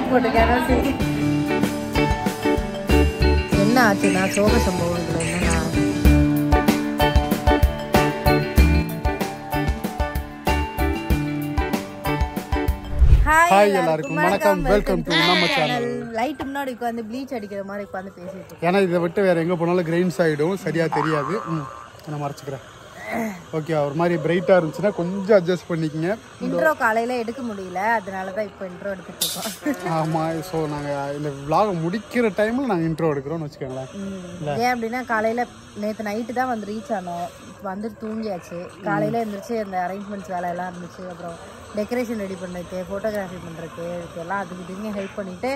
Bedsheet போட்டுக்காரா சரி. என்ன ஆச்சுன்னா சோக சம்பவம் இதுல என்னன்னா Hi எல்லாருக்கும் வணக்கம். Welcome to நம்ம channel. லைட் முன்னாடி உட்காந்து ப்ளீச் அடிக்கிற மாதிரி உட்காந்து பேசிட்டு. ஏன்னா இதை விட்டு வேற எங்க போனாலும் கிரெயின்ஸ் ஆயிடும். சரியா தெரியாது. நான் மறைச்சிக்கிறேன். ஓகே ஒரு மாதிரி பிரைட்டா இருந்துச்சுன்னா கொஞ்சம் அட்ஜஸ்ட் பண்ணிக்கங்க. இன்ட்ரோ காலையில எடுக்க முடியல அதனால தான் இப்போ இன்ட்ரோ எடுத்துட்டு இருக்கோம். ஆமா ஸோ நாங்க இந்த vlog முடிக்கிற டைம்ல நாங்க இன்ட்ரோ எடுக்கிறோம்னு வச்சுக்கோங்களேன். ஏன் அப்படின்னா காலையில நேத்து நைட்டு தான் வந்து ரீச் ஆனோம். வந்துட்டு தூங்கியாச்சு. காலையில எழுந்திரிச்சு அந்த அரேஞ்ச்மெண்ட்ஸ் வேலை எல்லாம் இருந்துச்சு. அப்புறம் டெக்கரேஷன் ரெடி பண்ணுறதுக்கு ஃபோட்டோகிராஃபி பண்ணுறதுக்கு இதுக்கெல்லாம் அதுக்கு இதுங்க ஹெல்ப் பண்ணிட்டு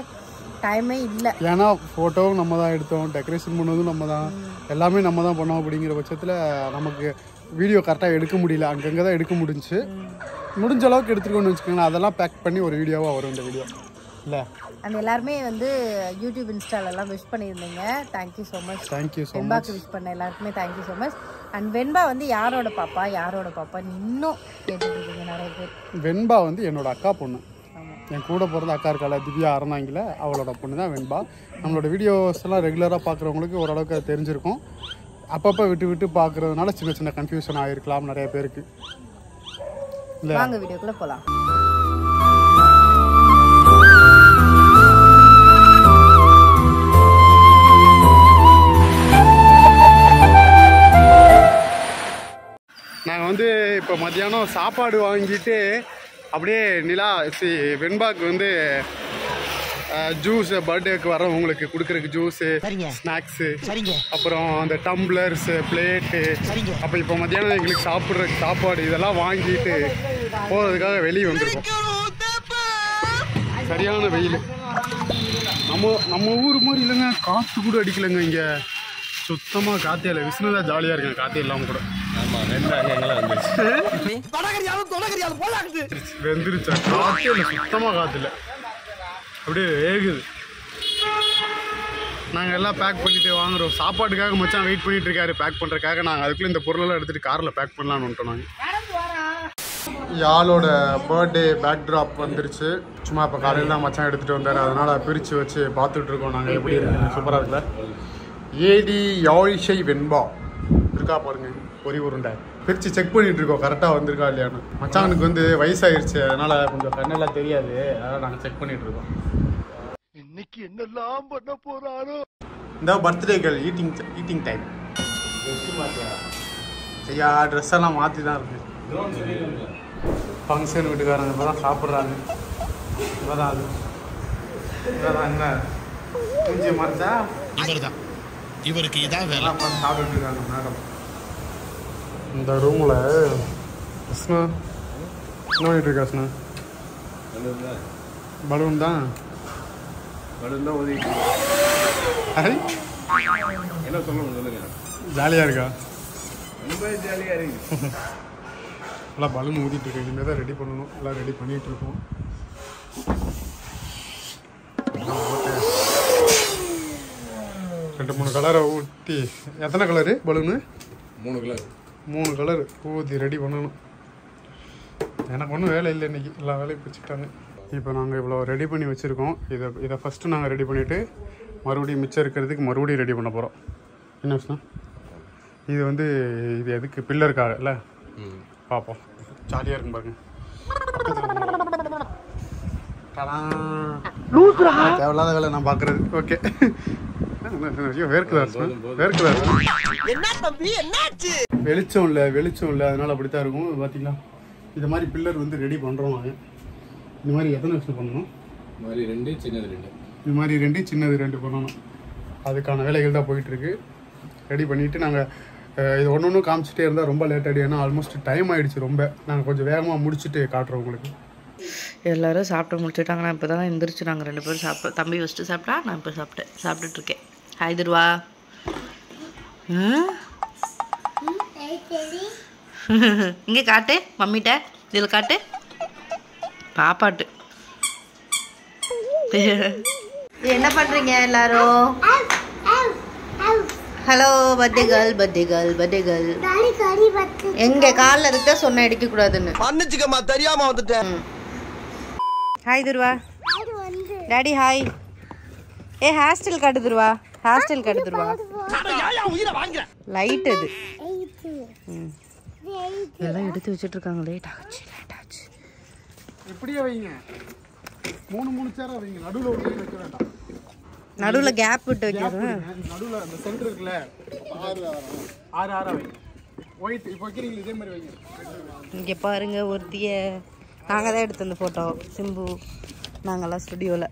டைமே இல்லை. ஏன்னா ஃபோட்டோவும் நம்ம தான் எடுத்தோம். டெக்கரேஷன் பண்ணதும் நம்ம தான் எல்லாமே நம்ம தான் பண்ணோம் அப்படிங்கிற பட்சத்தில் நமக்கு வீடியோ கரெக்டாக எடுக்க முடியல. அங்கங்கே தான் எடுக்க முடிஞ்சுச்சு முடிஞ்ச அளவுக்கு எடுத்துக்கோன்னு வச்சுக்கோங்களேன். அதெல்லாம் பேக் பண்ணி ஒரு வீடியோவாக வரும் இந்த வீடியோ. இல்லை? அண்ட் எல்லாருமே வந்து யூடியூப் இன்ஸ்டால எல்லாம் விஷ் பண்ணியிருந்தீங்க. Thank you so much thank you so வெண்பாக்கு wish பண்ண எல்லாருக்குமே thank you so much and Venba வந்து யாரோட பாப்பா? யாரோட பாப்பான்னு இன்னும் கேட்டுட்டு இருக்கீங்க நிறைய பேர். வெண்பா வந்து என்னோட அக்கா பொண்ணு. என் கூட பிறந்த அக்கா இருக்கால திவ்யா அறந்தாங்கில அவளோட பொண்ணு தான் வெண்பா. நம்மளோட வீடியோஸ் எல்லாம் ரெகுலராக பார்க்குறவங்களுக்கு ஓரளவுக்கு தெரிஞ்சிருக்கும். அப்பப்போ விட்டு விட்டு பார்க்குறதுனால சின்ன சின்ன கன்ஃபியூஷன் ஆகிருக்கலாம் நிறைய பேருக்கு. இல்லை வாங்க வீடியோக்குள்ள போலாம். நாங்கள் வந்து இப்போ மத்தியானம் சாப்பாடு வாங்கிட்டு அப்படியே நிலா வெண்பாக்கு வந்து ஜூஸ் பர்த்டேக்கு வரவங்களுக்கு கொடுக்குறதுக்கு ஜூஸு சரிங்க. ஸ்நாக்ஸு சரிங்க. அப்புறம் அந்த டம்ளர்ஸ் பிளேட்டு சரிங்க. அப்போ இப்போ மத்தியானம் எங்களுக்கு சாப்பிட்ற சாப்பாடு இதெல்லாம் வாங்கிட்டு போகிறதுக்காக வெளியே வந்திருக்கோம். சரியான வெயில். நம்ம நம்ம ஊர் மாதிரி இல்லைங்க. காற்று கூட அடிக்கலைங்க இங்கே. சுத்தமாக காற்றே இல்லை. விஷ்ணுதா ஜாலியாக இருக்குங்க. காற்றே இல்லாமல் கூட. தொடகரியாலும் தொடகரியாலும் போலாக்குது. வெந்துருச்சா? காற்றே இல்லை. சுத்தமாக காற்று இல்லை. அப்படியே வேகுது. நாங்கள் எல்லாம் பேக் பண்ணிட்டு வாங்குறோம். சாப்பாட்டுக்காக மச்சான் வெயிட் பண்ணிட்டு இருக்காரு. பேக் பண்ணுறதுக்காக நாங்கள் அதுக்குள்ளே இந்த பொருளெல்லாம் எடுத்துகிட்டு காரில் பேக் பண்ணலான்னு வந்துட்டோம் நாங்கள் யாழோட பர்த்டே பேக்ட்ராப் வந்துருச்சு. சும்மா இப்போ காலையில் தான் மச்சான் எடுத்துகிட்டு வந்தார். அதனால் பிரித்து வச்சு பார்த்துட்டு இருக்கோம் நாங்கள் எப்படி இருக்கு சூப்பராக இருக்குல்ல? ஏடி யாழிசை வெண்பா. இருக்கா பாருங்க. பொறி உருண்டை. பிரித்து செக் பண்ணிட்டு இருக்கோம். கரெக்டாக வந்திருக்கா இல்லையான்னு. மச்சானுக்கு வந்து வயசாயிருச்சு. அதனால் கொஞ்சம் கண்ணெல்லாம் தெரியாது. அதனால் நாங்கள் செக் பண்ணிட்டு இருக்கோம். இன்னைக்கு என்னெல்லாம் பண்ண போறாரோ? இந்த birthday girl eating eating time ஐயா ட்ரெஸ் எல்லாம் மாற்றி தான் இருக்கு ஃபங்க்ஷன் வீட்டுக்காரங்க இப்போ தான் சாப்பிட்றாங்க. இப்போ தான் அது. இப்போ தான் என்ன? குஞ்சு மறைச்சா இவர்தான். இவருக்கு இதான் வேலை. சாப்பிட்டுட்டு இருக்காங்க மேடம். இந்த ரூமில் கிருஷ்ணா. என்ன பண்ணிட்டு இருக்கா கிருஷ்ணா? பலூன் தான்? பலூன் தான் ஒதுக்கி என்ன சொல்லுங்க. ஜாலியாக இருக்கா? ரொம்ப ஜாலியாக இருக்கு. எல்லாம் பலூன் ஊதிட்டு இருக்கு. இனிமேல் தான் ரெடி பண்ணணும். எல்லாம் ரெடி பண்ணிட்டு இருக்கோம். ரெண்டு மூணு கலரை ஊற்றி எத்தனை கலரு பலூனு? மூணு கிலோ மூணு கலர் ஊற்றி ரெடி பண்ணணும். எனக்கு ஒன்றும் வேலை இல்லை இன்னைக்கு. எல்லா வேலையும் பிடிச்சிட்டாங்க இப்போ நாங்கள் இவ்வளோ ரெடி பண்ணி வச்சுருக்கோம். இதை இதை ஃபஸ்ட்டு நாங்கள் ரெடி பண்ணிவிட்டு மறுபடியும் மிச்சம் இருக்கிறதுக்கு மறுபடியும் ரெடி பண்ண போகிறோம் என்ன விஷயம் இது வந்து இது எதுக்கு? பில்லருக்காக இல்லை? பார்ப்போம் ஜாலியாக இருக்கும் பாருங்க. தேவையில்லாத வேலை நான் பார்க்குறது ஓகே ஐயோ வேர்க்குதா வேர்க்குதா என்ன தம்பி? என்னாச்சு? வெளிச்சம் இல்லை வெளிச்சம் இல்லை. அதனால அப்படித்தான் இருக்கும். பார்த்தீங்களா இது மாதிரி பில்லர் வந்து ரெடி பண்ணுறோம் நாங்கள் இந்த மாதிரி எத்தனை வருஷம் பண்ணணும்? இந்த மாதிரி ரெண்டு சின்னது ரெண்டு. இது மாதிரி ரெண்டு சின்னது ரெண்டு பண்ணணும். அதுக்கான வேலைகள் தான் போயிட்டுருக்கு. ரெடி பண்ணிவிட்டு நாங்கள் இது ஒன்று ஒன்று காமிச்சிட்டே இருந்தால் ரொம்ப லேட் ஆகிடும் ஏன்னா ஆல்மோஸ்ட் டைம் ஆயிடுச்சு ரொம்ப. நாங்கள் கொஞ்சம் வேகமாக முடிச்சுட்டு காட்டுறோம் உங்களுக்கு. எல்லாரும் சாப்பிட்டு முடிச்சுட்டாங்க. நான் இப்போ தான் எந்திரிச்சு நாங்கள் ரெண்டு பேரும் சாப்பிட்டோம் தம்பி ஃபஸ்ட்டு சாப்பிட்டா நான் இப்போ சாப்பிட்டேன் சாப்பிட்டுட்டு இருக்கேன். ஹாய் துருவா. இங்கே காட்டு மம்மிட்ட. இதில் காட்டு. பாப்பாட்டு. என்ன பண்றீங்க எல்லாரும்? Hello birthday girl birthday girl birthday girl எங்க காலில் இருக்க சொன்ன அடிக்க கூடாதுன்னு மன்னிச்சுக்கம்மா தெரியாம வந்துட்டேன். ஹாய் துருவா. டாடி ஹாய் ஏ ஹேர் ஸ்டைல் காட்டுதுருவா ஹேர் ஸ்டைல் காட்டுதுருவா லைட் ம். எல்லாம் எடுத்து வச்சுட்டு இருக்காங்க லேட் ஆச்சு எப்படியே வைங்க. மூணு மூணு சேரா வைங்க. நடுவில் ஒரு வைக்க வேண்டாம். நடுவில் கேப் விட்டு வைக்கிறேன் நடுவில் அந்த சென்டர் இருக்குல்ல? ஆறு ஆறு ஆறா வைங்க. ஒயிட் இப்போ வைக்கிறீங்க இதே மாதிரி வைங்க. இங்கே பாருங்க ஒருத்திய நாங்கள் தான் எடுத்த அந்த ஃபோட்டோ சிம்பு நாங்களாம் ஸ்டுடியோவில்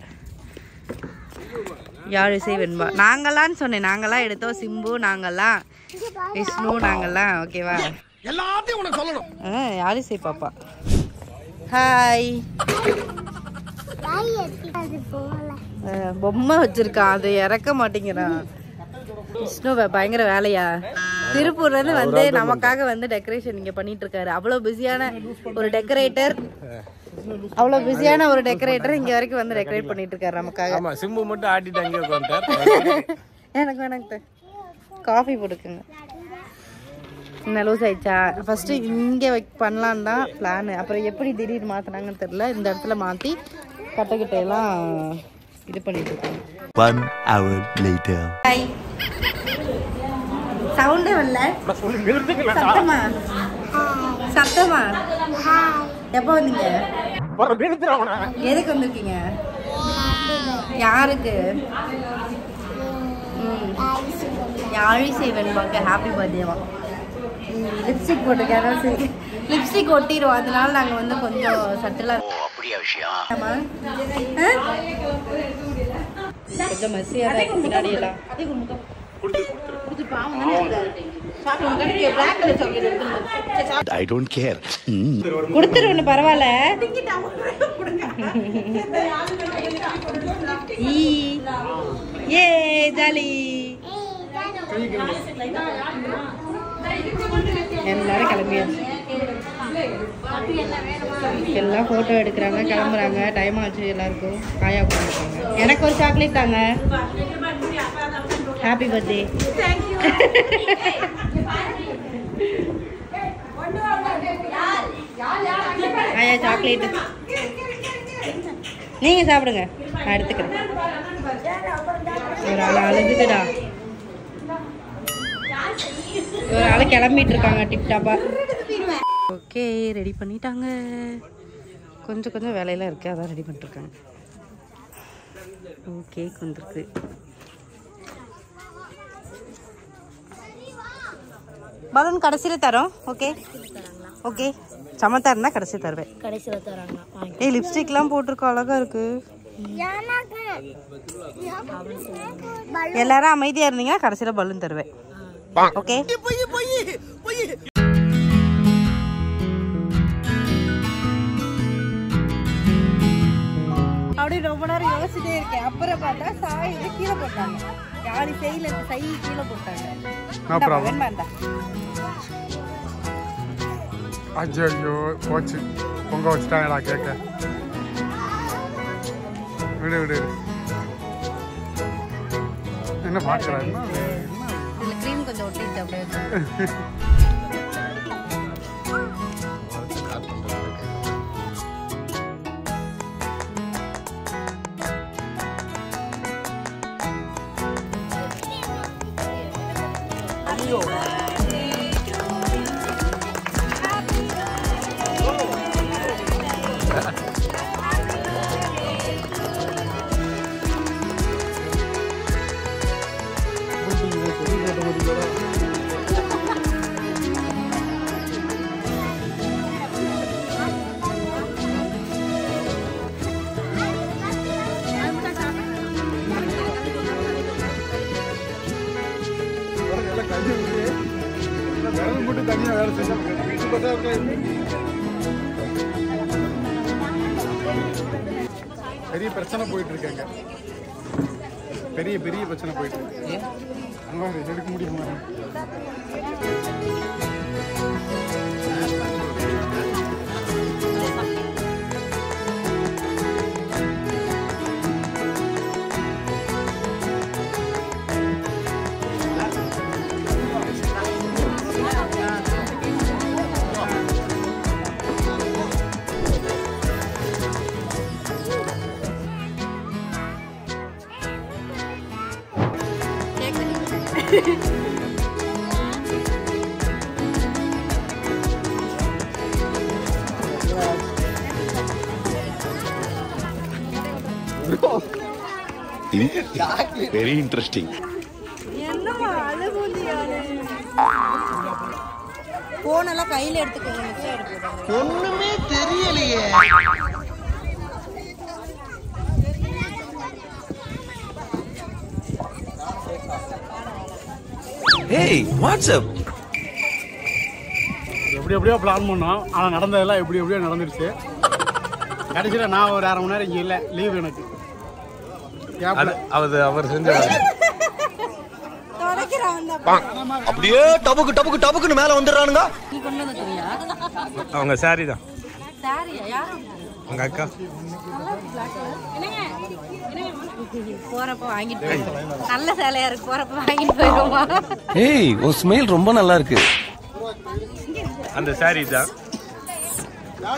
யாழ் இசை வெண்பா நாங்களான்னு சொன்னேன். நாங்களாம் எடுத்தோம். சிம்பு நாங்களாம் விஷ்ணு நாங்களாம் ஓகேவா எல்லாத்தையும் உனக்கு சொல்லணும். ஆ யாழ் இசை பாப்பா? ஹாய் பொம்மை வச்சிருக்கான். அது இறக்க மாட்டேங்கிறான். விஷ்ணு வே- பயங்கர வேலையா? திருப்பூர்ல இருந்து வந்து நமக்காக வந்து டெக்கரேஷன் இங்க பண்ணிட்டு இருக்காரு அவ்வளவு பிஸியான ஒரு டெக்கரேட்டர் அவ்வளவு பிஸியான ஒரு டெக்கரேட்டர் இங்க வரைக்கும் வந்து டெக்கரேட் பண்ணிட்டு இருக்காரு நமக்காக. ஆமா சிம்பு மட்டும் ஆட்டிட்டு எனக்கு வேணாங்க காஃபி போட்டுக்குங்க. என்ன லூஸ் ஆயிடுச்சா? ஃபர்ஸ்ட் இங்கே வை பண்ணலான்னு தான் பிளான் அப்புறம் எப்படி திடீர்னு மாத்தினாங்கன்னு தெரியல. இந்த இடத்துல மாற்றி கட்டைக்கிட்ட எல்லாம் இது பண்ணிட்டு இருக்காங்க One hour later. சவுண்டே வரல. சத்தமா? சத்தமா? எப்போ வந்தீங்க? எதுக்கு வந்திருக்கீங்க? யாருக்கு? யாழிசை வெண்பாக்கு ஹாப்பி பர்த்டேவா லிப்ஸ்டிக் போட்டுருக்கேன் சரி. லிப்ஸ்டிக் ஒட்டிடுவோம் அதனால நாங்கள் வந்து கொஞ்சம் சட்டிலாக அப்படியா விஷயம்? ஆமா. ஆ? கொஞ்சம் மெஸ்ஸியாக தான் இருக்கு. பின்னாடி எல்லாம் I don't care. கொடுத்துருவேன்னு பரவாயில்ல. ஈ. ஏ ஜாலி. எல்லாரும் கிளம்பியாச்சு. எல்லாம் ஃபோட்டோ எடுக்கிறாங்க கிளம்புறாங்க. டைம் ஆச்சு எல்லாருக்கும். காயா கொடுத்துருக்காங்க எனக்கு ஒரு சாக்லேட் தாங்க. ஹாப்பி பர்த்டே ஆயா சாக்லேட் நீங்கள் சாப்பிடுங்க. நான் எடுத்துக்கிறேன். ஒரு ஆள் அழுகுதுடா ஒரு ஆள் கிளம்பிட்டு இருக்காங்க டிப்டாப்பா. ஓகே ரெடி பண்ணிட்டாங்க. கொஞ்சம் கொஞ்சம் வேலையெல்லாம் இருக்கு. அதான் ரெடி பண்ணிட்டுருக்காங்க ஓகே வந்துருக்கு. பலூன் கடைசியில் தரோம். ஓகே. ஓகே. சமத்தா இருந்தால் கடைசி தருவேன். கடைசியில் தராங்க. ஏய் லிப்ஸ்டிக்லாம் போட்டிருக்க அழகா இருக்கு. எல்லாரும் அமைதியா இருந்தீங்கன்னா கடைசியில பலூன் தருவேன். ஓகே அப்படி ரொம்ப நேரம் யோசிச்சுட்டே இருக்கேன். அப்புறம் பார்த்தா சாய் இது கீழே போட்டாங்க. யாரு செய்யல சை கீழே போட்டாங்க. இந்தா. ஐயோ ஐயோ போச்சு. பொங்க வச்சுட்டாங்களா கேட்க. விடு விடு. என்ன பார்க்குறா என்ன அது? பெரிய பிரச்சனை போயிட்டு இருக்காங்க பெரிய பெரிய பிரச்சனை போயிட்டு இருக்கு அங்க எடுக்க முடியுமா? Very interesting. போனெல்லாம் கையில எடுத்துக்கோங்க. ஒண்ணுமே தெரியலையே. Hey, what's up? எப்படி எப்படியோ பிளான் பண்ணோம். ஆனால் நடந்ததெல்லாம் எப்படி எப்படியோ நடந்துருச்சு. கடைசியில் நான் ஒரு அரை மணி நேரம் இங்கே இல்லை. லீவ் எனக்கு. அது அவர் செஞ்ச அப்படியே டபுக்கு டபுக்கு டபுக்குன்னு மேல வந்துடுறானுங்க. அவங்க சாரி தான். சாரியா யாரும் உங்க அக்கா? போறப்ப வாங்கிட்டு நல்ல சேலையா இருக்கு போறப்ப வாங்கிட்டு போயிடுவோமா ஏய் உன் ஸ்மெல் ரொம்ப நல்லா இருக்கு. அந்த சாரி தான்.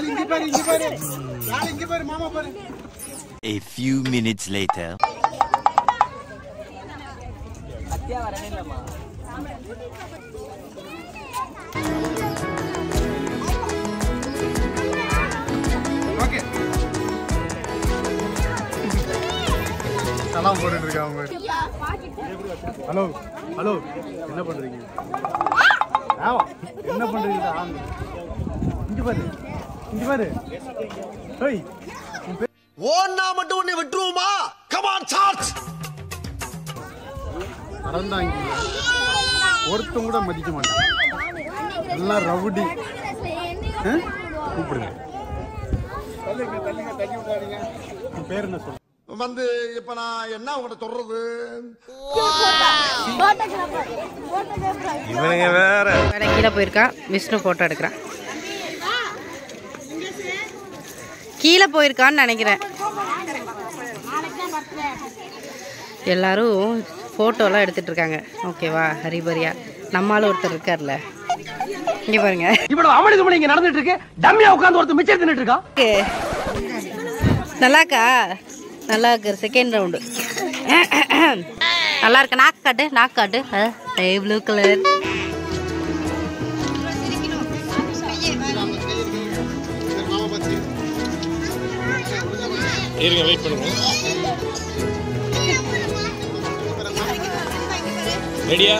இங்கே பாரு இங்கே பாரு. இங்கே பாரு மாமா பாரு. A few minutes later. Okay சலாம் போட்டுட்டு இருக்காங்க ஹலோ ஹலோ என்ன பண்றீங்க? என்ன பண்றீங்க. இங்க பாரு இங்க பாரு. ஹேய் ஓன்னா மட்டும் உன்னை விட்டுருவோமா? கமான் சார்ஜ் மறந்தாங்க. ஒருத்தன் கூட மதிக்க மாட்டான். எல்லாம் ரவுடி? கூப்பிடுங்க. உன் பேர் என்ன சொல்லு வந்து இப்ப நான் என்ன உங்கள்ட்ட சொல்றது? இவனுங்க வேற. கடை கீழே போயிருக்கான் விஷ்ணு ஃபோட்டோ எடுக்கிறான். கீழே போயிருக்கான்னு நினைக்கிறேன். எல்லாரும் ஃபோட்டோலாம் எடுத்துட்டு இருக்காங்க. ஓகேவா ஹரிபரியா. நம்மளால ஒருத்தர் இருக்கார்ல. இங்க பாருங்க. இவ்வளவு அமளிதுமணி இங்க நடந்துட்டு இருக்கு. டம்மியா உட்கார்ந்து ஒருத்தர் மிச்சம் தின்னுட்டு இருக்கான் நல்லாக்கா? நல்லா இருக்கு செகண்ட் ரவுண்டு நல்லா இருக்கு நாக்கு காட்டு நாக்கு காட்டு ப்ளூ கலர் இருங்க வெயிட் பண்ணுங்க. ரெடியா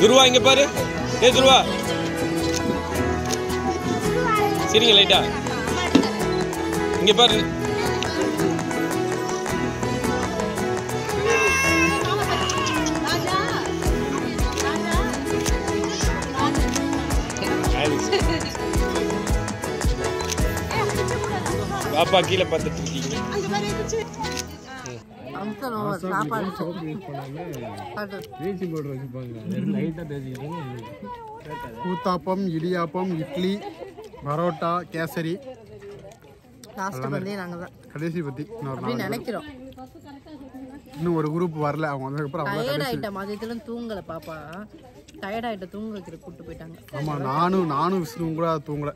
துருவா இங்க பாரு. ஏ துருவா. சரிங்க லைட்டா இங்க பாரு. பாப்பா கீழே பார்த்துட்டு இருக்கீங்க. சாப்பாடு ஊத்தாப்பம் இடியாப்பம் இட்லி பரோட்டா கேசரி. கடைசி பத்தி நினைக்கிறோம். இன்னும் ஒரு குரூப் வரல. அவங்க வந்ததுக்கப்புறம் அவங்க மதியத்துல தூங்கல பாப்பா. டயர்ட் ஆயிட்ட தூங்க வைக்கிற கூட்டு போயிட்டாங்க. ஆமா நானும் நானும் விஷ்ணுவும் கூட தூங்கல.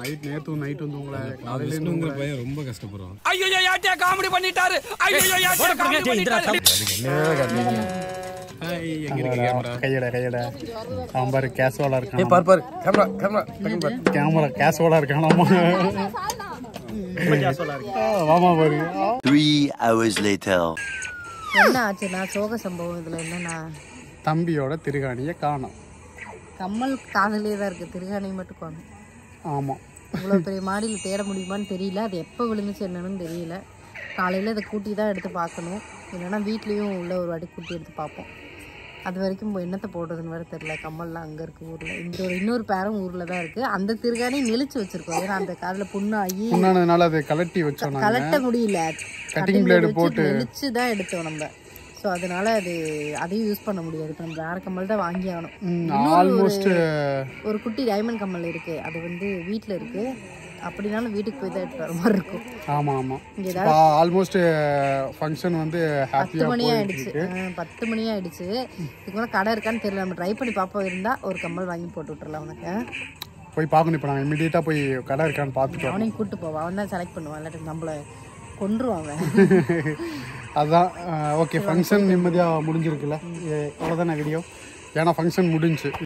நைட் நேத்தும் நைட்டும் தூங்கல. காலையில தூங்கல. பையன் ரொம்ப கஷ்டப்படுறான் ஐயோ யாட்டியா காமெடி பண்ணிட்டாரு? ஐயோ யாட்டியா காமெடி பண்ணிட்டாரு? கேமரா? கேமரா பாரு. கேமரா கேஷுவலா இருக்கானாமா? வாமா பாரு. Three hours later. என்ன ஆச்சுன்னா சோக சம்பவம் இதுல என்னன்னா தம்பியோட திருகாணியை காணோம். கம்மல் காதலே தான் இருக்கு. திருகாணி மட்டும் காணும். ஆமா. இவ்வளோ பெரிய மாடியில் தேட முடியுமான்னு தெரியல. அது எப்போ விழுந்துச்சு என்னன்னு தெரியல. காலையில் அதை கூட்டி தான் எடுத்து பார்க்கணும். இல்லைன்னா வீட்லேயும் உள்ள ஒரு வாட்டி கூட்டி எடுத்து பார்ப்போம். அது வரைக்கும் என்னத்தை போடுறதுன்னு வேறு தெரியல. கம்மல்லாம் அங்கே இருக்கு ஊரில். இந்த ஒரு இன்னொரு பேரும் ஊரில் தான் இருக்குது அந்த திருகாணி நெளிச்சு வச்சுருக்கோம். ஏன்னா அந்த காதில் புண்ணாகி முன்னானதுனால அதை கலட்டி வச்சோம் கலட்ட முடியல. Cutting blade போட்டு. நெளிச்சு தான் எடுத்தோம் நம்ம. ஸோ அதனால அது அதையும் யூஸ் பண்ண முடியாது. இப்போ நம்ம வேற கம்மல் தான் வாங்கி ஆகணும் ஆல்மோஸ்ட் ஒரு குட்டி டைமண்ட் கம்மல் இருக்கு. அது வந்து வீட்டில் இருக்கு. அப்படினாலும் வீட்டுக்கு போய் தான் எடுத்து வர மாதிரி இருக்கும். ஆமா ஆமா. ஆல்மோஸ்ட் ஃபங்க்ஷன் வந்து பத்து மணி ஆயிடுச்சு. பத்து மணி ஆயிடுச்சு. இதுக்கு மேலே கடை இருக்கான்னு தெரியல. நம்ம ட்ரை பண்ணி பார்ப்போம். இருந்தா ஒரு கம்மல் வாங்கி போட்டு விட்டுறலாம் உனக்கு. போய் பார்க்கணும். இப்போ நாங்கள் இமீடியட்டாக போய் கடை இருக்கான்னு பார்த்துட்டு. அவனையும் கூட்டு போவான் அவன் தான் செலக்ட் பண்ணுவான். இல்லாட்டி நம்மள கொன்றுவாங்க. அதான் அதுதான் ஓகே ஃபங்க்ஷன் நிம்மதியாக முடிஞ்சிருக்குல்ல. அவ்வளோதானே வீடியோ ஏன்னா ஃபங்க்ஷன் முடிஞ்சு.